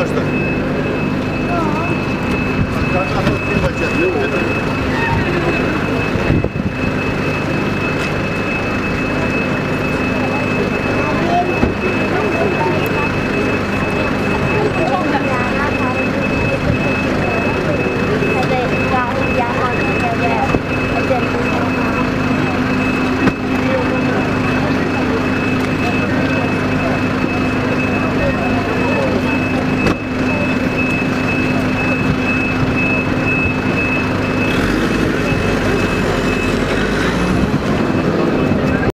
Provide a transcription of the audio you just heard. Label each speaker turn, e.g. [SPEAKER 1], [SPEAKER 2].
[SPEAKER 1] Bak, başla.